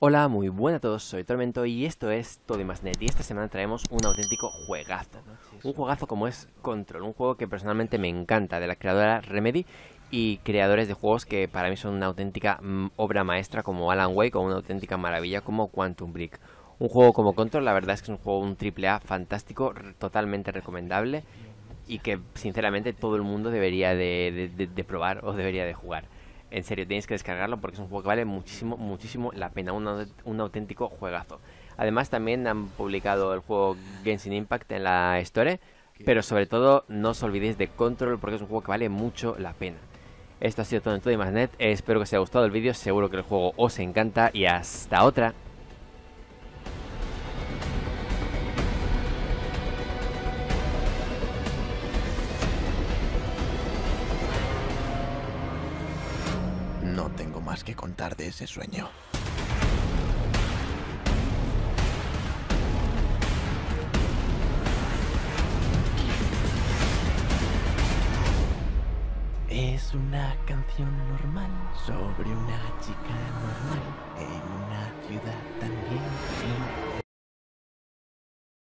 Hola, muy buenas a todos, soy Tormento y esto es Todo y Más Net y esta semana traemos un auténtico juegazo. Un juegazo como es Control, un juego que personalmente me encanta, de la creadora Remedy y creadores de juegos que para mí son una auténtica mm, obra maestra como Alan Wake o una auténtica maravilla como Quantum Break. Un juego como Control, la verdad es que es un juego, un triple A fantástico, totalmente recomendable y que sinceramente todo el mundo debería de probar o debería de jugar. En serio, tenéis que descargarlo porque es un juego que vale muchísimo, muchísimo la pena. Un, un auténtico juegazo. Además, también han publicado el juego Genshin Impact en la Store. Pero sobre todo, no os olvidéis de Control porque es un juego que vale mucho la pena. Esto ha sido todo en todo y más net. Espero que os haya gustado el vídeo. Seguro que el juego os encanta. Y hasta otra. No tengo más que contar de ese sueño. Es una canción normal sobre una chica